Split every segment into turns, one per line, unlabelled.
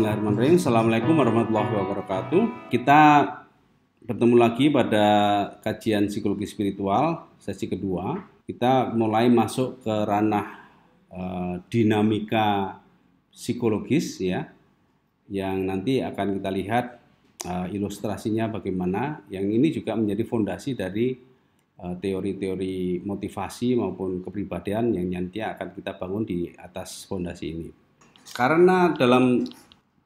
Bismillahirrahmanirrahim. Assalamualaikum warahmatullahi wabarakatuh. Kita bertemu lagi pada kajian psikologi spiritual sesi kedua. Kita mulai masuk ke ranah uh, dinamika psikologis ya, yang nanti akan kita lihat uh, ilustrasinya bagaimana. Yang ini juga menjadi fondasi dari uh, teori-teori motivasi maupun kepribadian yang nanti akan kita bangun di atas fondasi ini. Karena dalam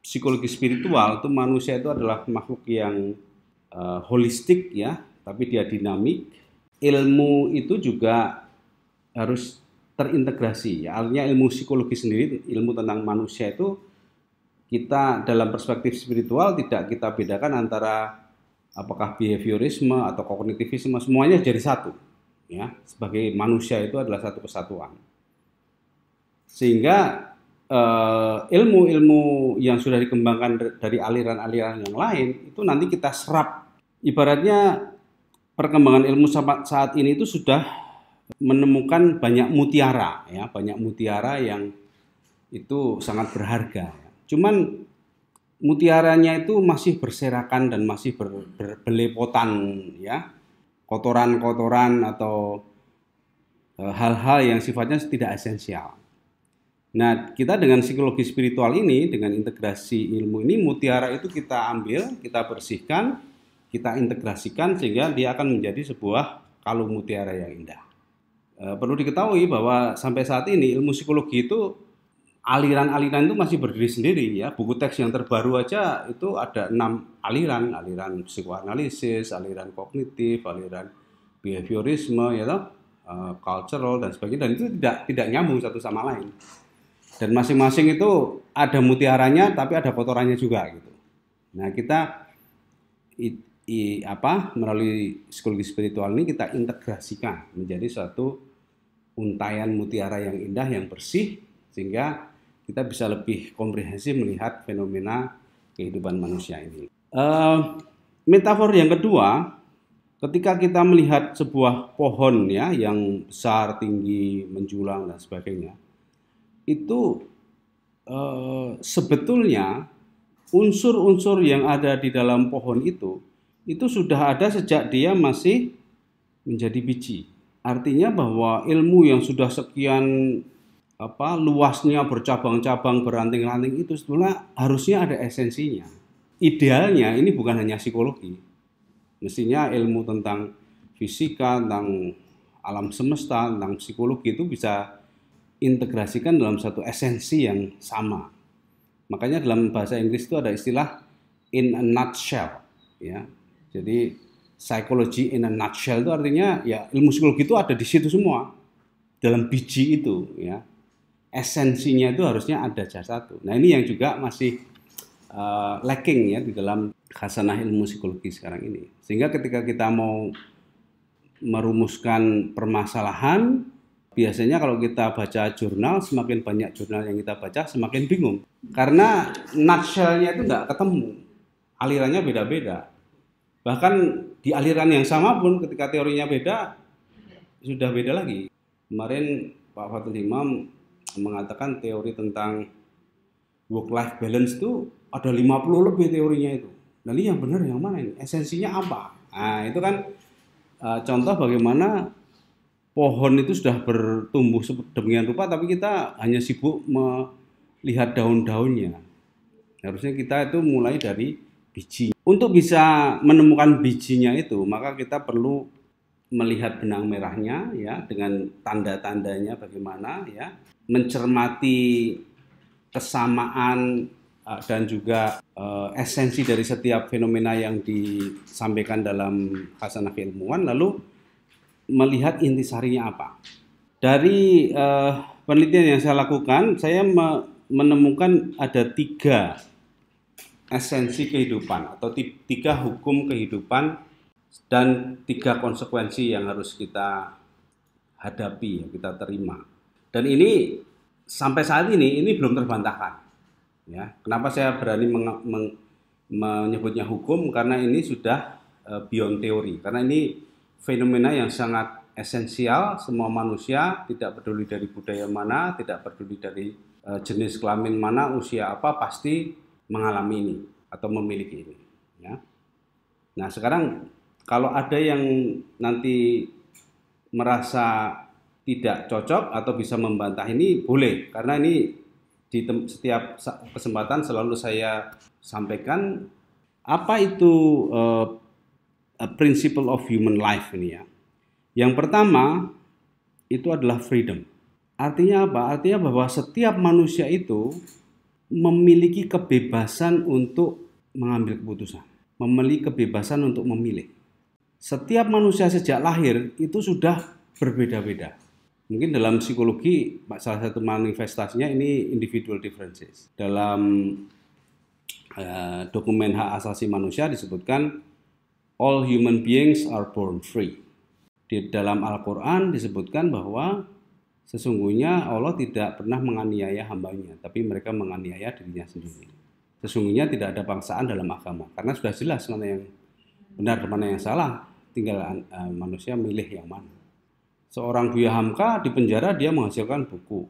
psikologi spiritual itu manusia itu adalah makhluk yang uh, holistik ya, tapi dia dinamik. Ilmu itu juga harus terintegrasi. Ya. Artinya ilmu psikologi sendiri, ilmu tentang manusia itu kita dalam perspektif spiritual tidak kita bedakan antara apakah behaviorisme atau kognitivisme semuanya jadi satu ya sebagai manusia itu adalah satu kesatuan sehingga Eh, ilmu-ilmu yang sudah dikembangkan dari aliran-aliran yang lain itu nanti kita serap. Ibaratnya perkembangan ilmu saat ini itu sudah menemukan banyak mutiara ya, banyak mutiara yang itu sangat berharga. Cuman mutiaranya itu masih berserakan dan masih ber, ber, ya. Kotoran-kotoran atau eh, hal-hal yang sifatnya tidak esensial. Nah, kita dengan psikologi spiritual ini, dengan integrasi ilmu ini, mutiara itu kita ambil, kita bersihkan, kita integrasikan sehingga dia akan menjadi sebuah kalung mutiara yang indah. E, perlu diketahui bahwa sampai saat ini ilmu psikologi itu aliran-aliran itu masih berdiri sendiri ya. Buku teks yang terbaru aja itu ada enam aliran, aliran psikoanalisis, aliran kognitif, aliran behaviorisme, ya toh, e, cultural dan sebagainya. Dan itu tidak tidak nyambung satu sama lain dan masing-masing itu ada mutiaranya tapi ada kotorannya juga gitu. Nah, kita i, i, apa melalui psikologi spiritual ini kita integrasikan menjadi suatu untayan mutiara yang indah yang bersih sehingga kita bisa lebih komprehensif melihat fenomena kehidupan manusia ini. Uh, metafor yang kedua, ketika kita melihat sebuah pohon ya yang besar, tinggi, menjulang dan sebagainya, itu eh, sebetulnya unsur-unsur yang ada di dalam pohon itu itu sudah ada sejak dia masih menjadi biji. Artinya bahwa ilmu yang sudah sekian apa luasnya bercabang-cabang beranting-ranting itu sebetulnya harusnya ada esensinya. Idealnya ini bukan hanya psikologi. Mestinya ilmu tentang fisika, tentang alam semesta, tentang psikologi itu bisa integrasikan dalam satu esensi yang sama. Makanya dalam bahasa Inggris itu ada istilah in a nutshell, ya. Jadi psychology in a nutshell itu artinya ya ilmu psikologi itu ada di situ semua dalam biji itu, ya. Esensinya itu harusnya ada jasa satu. Nah ini yang juga masih uh, lacking ya di dalam khasanah ilmu psikologi sekarang ini. Sehingga ketika kita mau merumuskan permasalahan biasanya kalau kita baca jurnal, semakin banyak jurnal yang kita baca, semakin bingung. Karena nutshell-nya itu nggak ketemu. Alirannya beda-beda. Bahkan di aliran yang sama pun ketika teorinya beda, sudah beda lagi. Kemarin Pak Fatul Imam mengatakan teori tentang work-life balance itu ada 50 lebih teorinya itu. Nah ini yang benar yang mana ini? Esensinya apa? Nah itu kan uh, contoh bagaimana pohon itu sudah bertumbuh sedemikian rupa tapi kita hanya sibuk melihat daun-daunnya. Harusnya kita itu mulai dari biji. Untuk bisa menemukan bijinya itu, maka kita perlu melihat benang merahnya ya dengan tanda-tandanya bagaimana ya, mencermati kesamaan uh, dan juga uh, esensi dari setiap fenomena yang disampaikan dalam hasanah keilmuan lalu melihat intisarinya apa. Dari uh, penelitian yang saya lakukan, saya me menemukan ada tiga esensi kehidupan atau tiga hukum kehidupan dan tiga konsekuensi yang harus kita hadapi, kita terima. Dan ini sampai saat ini ini belum terbantahkan. Ya, kenapa saya berani meng, meng, menyebutnya hukum? Karena ini sudah uh, beyond teori. Karena ini fenomena yang sangat esensial semua manusia tidak peduli dari budaya mana, tidak peduli dari uh, jenis kelamin mana, usia apa pasti mengalami ini atau memiliki ini. Ya. Nah sekarang kalau ada yang nanti merasa tidak cocok atau bisa membantah ini boleh karena ini di setiap kesempatan selalu saya sampaikan apa itu uh, principle of human life ini ya. Yang pertama itu adalah freedom. Artinya apa? Artinya bahwa setiap manusia itu memiliki kebebasan untuk mengambil keputusan, memiliki kebebasan untuk memilih. Setiap manusia sejak lahir itu sudah berbeda-beda. Mungkin dalam psikologi salah satu manifestasinya ini individual differences. Dalam uh, dokumen hak asasi manusia disebutkan all human beings are born free. Di dalam Al-Qur'an disebutkan bahwa sesungguhnya Allah tidak pernah menganiaya hambanya, tapi mereka menganiaya dirinya sendiri. Sesungguhnya tidak ada paksaan dalam agama, karena sudah jelas mana yang benar dan mana yang salah, tinggal uh, manusia milih yang mana. Seorang Buya Hamka di penjara dia menghasilkan buku.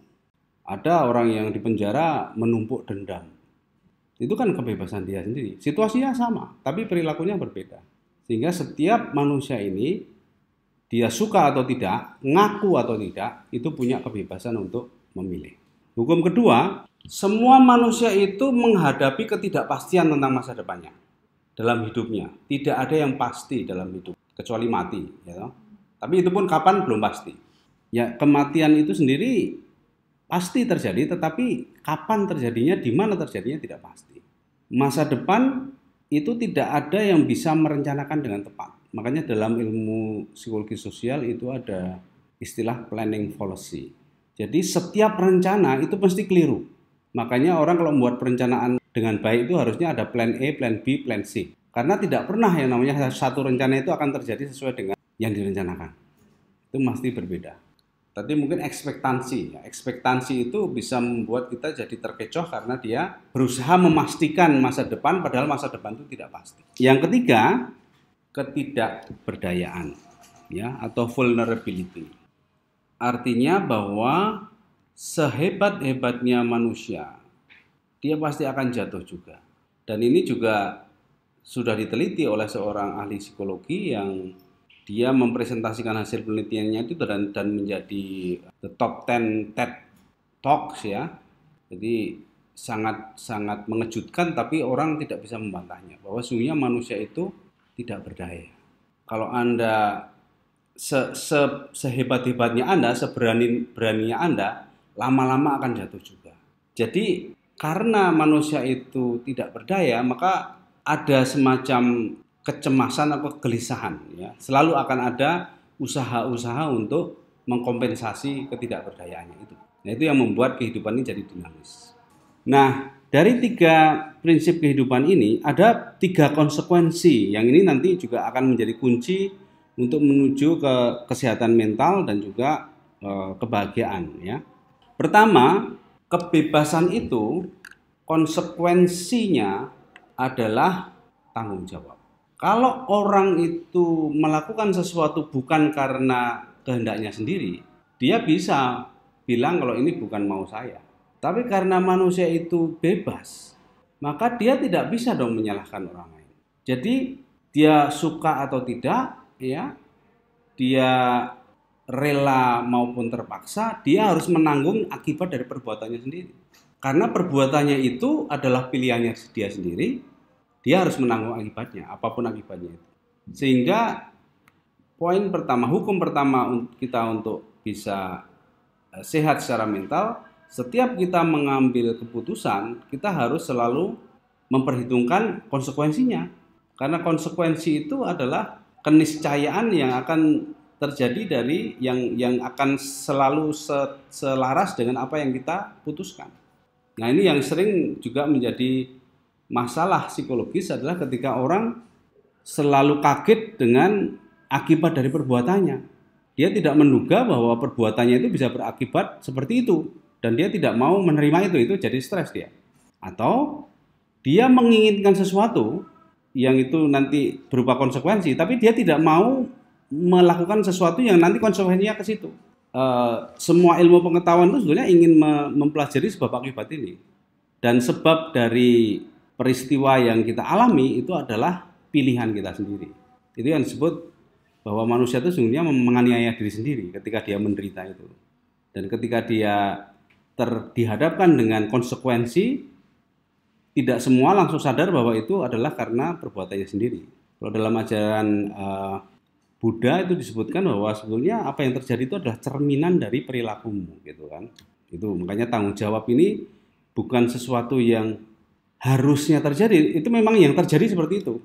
Ada orang yang di penjara menumpuk dendam. Itu kan kebebasan dia sendiri. Situasinya sama, tapi perilakunya berbeda. Sehingga setiap manusia ini dia suka atau tidak, ngaku atau tidak, itu punya kebebasan untuk memilih. Hukum kedua, semua manusia itu menghadapi ketidakpastian tentang masa depannya dalam hidupnya. Tidak ada yang pasti dalam hidup kecuali mati, ya. Tapi itu pun kapan belum pasti. Ya kematian itu sendiri pasti terjadi, tetapi kapan terjadinya, di mana terjadinya tidak pasti. Masa depan itu tidak ada yang bisa merencanakan dengan tepat. Makanya dalam ilmu psikologi sosial itu ada istilah planning policy. Jadi setiap rencana itu pasti keliru. Makanya orang kalau membuat perencanaan dengan baik itu harusnya ada plan A, plan B, plan C. Karena tidak pernah yang namanya satu rencana itu akan terjadi sesuai dengan yang direncanakan. Itu pasti berbeda. Tadi mungkin ekspektasi. Ya. Ekspektasi itu bisa membuat kita jadi terkecoh karena dia berusaha memastikan masa depan padahal masa depan itu tidak pasti. Yang ketiga, ketidakberdayaan ya atau vulnerability. Artinya bahwa sehebat-hebatnya manusia, dia pasti akan jatuh juga. Dan ini juga sudah diteliti oleh seorang ahli psikologi yang dia mempresentasikan hasil penelitiannya itu dan dan menjadi the top 10 TED Talks ya. Jadi sangat sangat mengejutkan tapi orang tidak bisa membantahnya bahwa sungguhnya manusia itu tidak berdaya. Kalau Anda se, se, sehebat-hebatnya Anda, seberani beraninya Anda, lama-lama akan jatuh juga. Jadi karena manusia itu tidak berdaya, maka ada semacam kecemasan atau kegelisahan ya. Selalu akan ada usaha-usaha untuk mengkompensasi ketidakberdayaannya itu. Nah itu yang membuat kehidupan ini jadi dinamis. Nah dari tiga prinsip kehidupan ini ada tiga konsekuensi yang ini nanti juga akan menjadi kunci untuk menuju ke kesehatan mental dan juga e, kebahagiaan ya. Pertama kebebasan itu konsekuensinya adalah tanggung jawab kalau orang itu melakukan sesuatu bukan karena kehendaknya sendiri, dia bisa bilang kalau ini bukan mau saya. Tapi karena manusia itu bebas, maka dia tidak bisa dong menyalahkan orang lain. Jadi dia suka atau tidak, ya, dia rela maupun terpaksa, dia harus menanggung akibat dari perbuatannya sendiri. Karena perbuatannya itu adalah pilihannya dia sendiri, dia harus menanggung akibatnya, apa pun akibatnya itu. Sehingga poin pertama, hukum pertama kita untuk bisa eh, sehat secara mental, setiap kita mengambil keputusan, kita harus selalu memperhitungkan konsekuensinya. Karena konsekuensi itu adalah keniscayaan yang akan terjadi dari yang yang akan selalu selaras dengan apa yang kita putuskan. Nah, ini yang sering juga menjadi masalah psikologis adalah ketika orang selalu kaget dengan akibat dari perbuatannya. Dia tidak menduga bahwa perbuatannya itu bisa berakibat seperti itu dan dia tidak mau menerima itu, itu jadi stres dia. Atau dia menginginkan sesuatu yang itu nanti berupa konsekuensi, tapi dia tidak mau melakukan sesuatu yang nanti konsekuensinya ke situ. Uh, semua ilmu pengetahuan itu sebenarnya ingin mempelajari sebab akibat ini. Dan sebab dari peristiwa yang kita alami itu adalah pilihan kita sendiri. Itu yang disebut bahwa manusia itu sesungguhnya menganiaya diri sendiri ketika dia menderita itu. Dan ketika dia terdihadapkan dengan konsekuensi, tidak semua langsung sadar bahwa itu adalah karena perbuatannya sendiri. Kalau dalam ajaran uh, Buddha itu disebutkan bahwa sebetulnya apa yang terjadi itu adalah cerminan dari perilakumu, gitu kan? Itu makanya tanggung jawab ini bukan sesuatu yang harusnya terjadi. Itu memang yang terjadi seperti itu,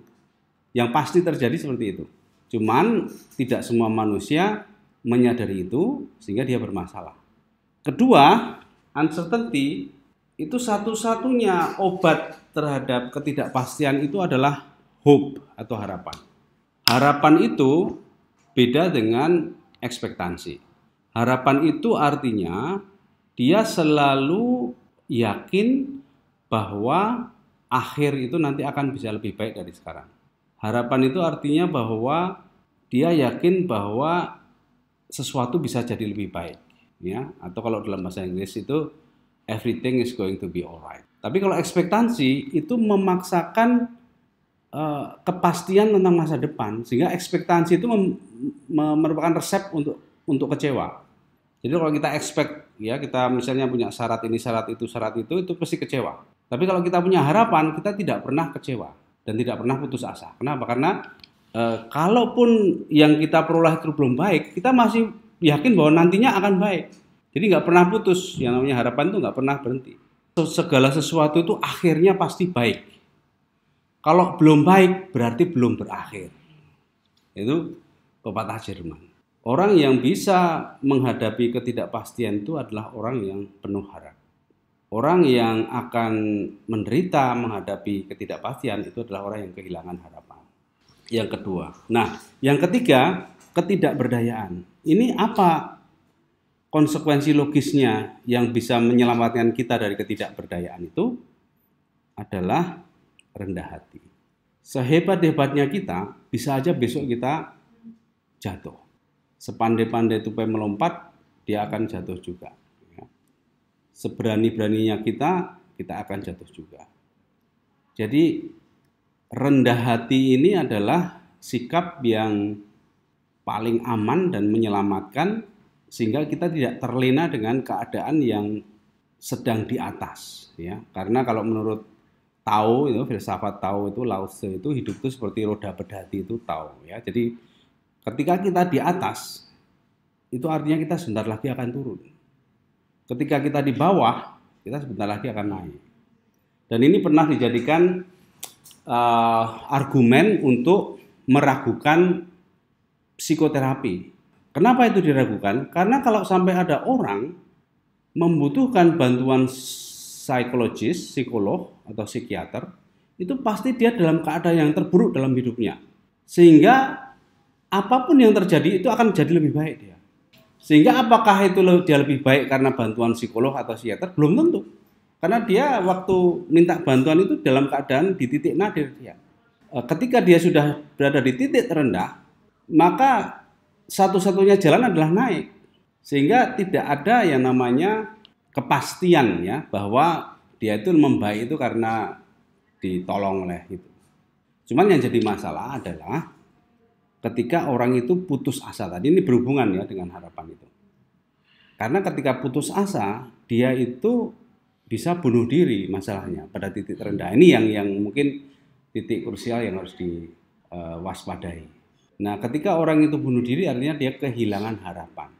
yang pasti terjadi seperti itu. Cuman tidak semua manusia menyadari itu sehingga dia bermasalah. Kedua, uncertainty itu satu-satunya obat terhadap ketidakpastian itu adalah hope atau harapan. Harapan itu beda dengan ekspektasi. Harapan itu artinya dia selalu yakin bahwa akhir itu nanti akan bisa lebih baik dari sekarang. Harapan itu artinya bahwa dia yakin bahwa sesuatu bisa jadi lebih baik, ya. Atau kalau dalam bahasa Inggris itu everything is going to be alright. Tapi kalau ekspektasi itu memaksakan uh, kepastian tentang masa depan, sehingga ekspektasi itu merupakan resep untuk untuk kecewa. Jadi kalau kita expect ya kita misalnya punya syarat ini syarat itu syarat itu itu pasti kecewa. Tapi kalau kita punya harapan kita tidak pernah kecewa dan tidak pernah putus asa. Kenapa? Karena e, kalaupun yang kita peroleh itu belum baik, kita masih yakin bahwa nantinya akan baik. Jadi nggak pernah putus. Yang namanya harapan itu nggak pernah berhenti. Segala sesuatu itu akhirnya pasti baik. Kalau belum baik berarti belum berakhir. Itu pepatah Jerman. Orang yang bisa menghadapi ketidakpastian itu adalah orang yang penuh harap orang yang akan menderita menghadapi ketidakpastian itu adalah orang yang kehilangan harapan. Yang kedua. Nah, yang ketiga, ketidakberdayaan. Ini apa konsekuensi logisnya yang bisa menyelamatkan kita dari ketidakberdayaan itu adalah rendah hati. Sehebat-hebatnya kita, bisa aja besok kita jatuh. Sepandai-pandai tupai melompat, dia akan jatuh juga seberani-beraninya kita, kita akan jatuh juga. Jadi rendah hati ini adalah sikap yang paling aman dan menyelamatkan sehingga kita tidak terlena dengan keadaan yang sedang di atas ya. Karena kalau menurut tahu itu filsafat tahu itu Lao itu hidup itu seperti roda berdati itu tahu ya. Jadi ketika kita di atas itu artinya kita sebentar lagi akan turun ketika kita di bawah, kita sebentar lagi akan naik. Dan ini pernah dijadikan uh, argumen untuk meragukan psikoterapi. Kenapa itu diragukan? Karena kalau sampai ada orang membutuhkan bantuan psikologis, psikolog atau psikiater, itu pasti dia dalam keadaan yang terburuk dalam hidupnya. Sehingga apa pun yang terjadi itu akan jadi lebih baik dia. Sehingga apakah itu dia lebih baik karena bantuan psikolog atau psikiater? Belum tentu. Karena dia waktu minta bantuan itu dalam keadaan di titik nadir dia. E, ketika dia sudah berada di titik terendah, maka satu-satunya jalan adalah naik. Sehingga tidak ada yang namanya kepastian ya bahwa dia itu membaik itu karena ditolong oleh itu. Cuman yang jadi masalah adalah ketika orang itu putus asa tadi ini berhubungan ya dengan harapan itu. Karena ketika putus asa, dia itu bisa bunuh diri masalahnya pada titik terendah. Ini yang yang mungkin titik krusial yang harus diwaspadai. Nah, ketika orang itu bunuh diri artinya dia kehilangan harapan.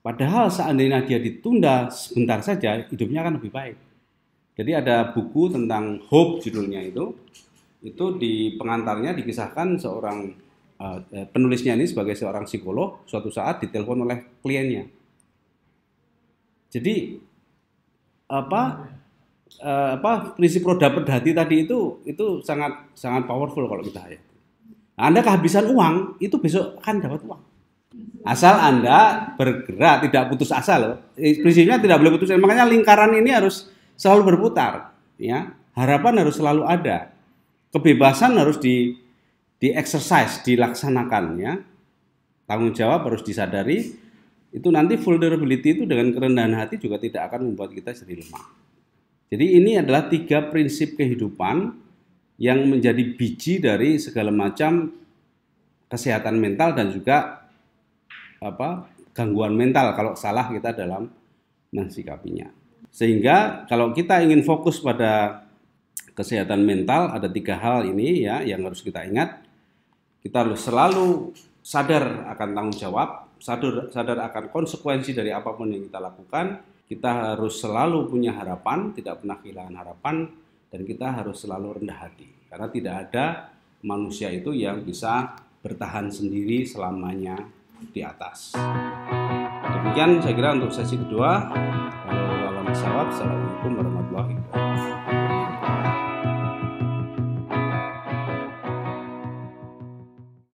Padahal seandainya dia ditunda sebentar saja, hidupnya akan lebih baik. Jadi ada buku tentang hope judulnya itu. Itu di pengantarnya dikisahkan seorang uh, penulisnya ini sebagai seorang psikolog suatu saat ditelepon oleh kliennya. Jadi apa uh, apa prinsip roda berdati tadi itu itu sangat sangat powerful kalau kita ya. Anda kehabisan uang itu besok akan dapat uang. Asal Anda bergerak tidak putus asa loh. Prinsipnya tidak boleh putus asa. Makanya lingkaran ini harus selalu berputar ya. Harapan harus selalu ada. Kebebasan harus di di exercise, dilaksanakan ya. Tanggung jawab harus disadari. Itu nanti vulnerability itu dengan kerendahan hati juga tidak akan membuat kita jadi lemah. Jadi ini adalah tiga prinsip kehidupan yang menjadi biji dari segala macam kesehatan mental dan juga apa gangguan mental kalau salah kita dalam mensikapinya. Sehingga kalau kita ingin fokus pada kesehatan mental ada tiga hal ini ya yang harus kita ingat. Kita harus selalu sadar akan tanggung jawab, sadar sadar akan konsekuensi dari apa pun yang kita lakukan. Kita harus selalu punya harapan, tidak pernah kehilangan harapan dan kita harus selalu rendah hati. Karena tidak ada manusia itu yang bisa bertahan sendiri selamanya di atas. Demikian saya kira untuk sesi kedua. Assalamualaikum warahmatullahi wabarakatuh.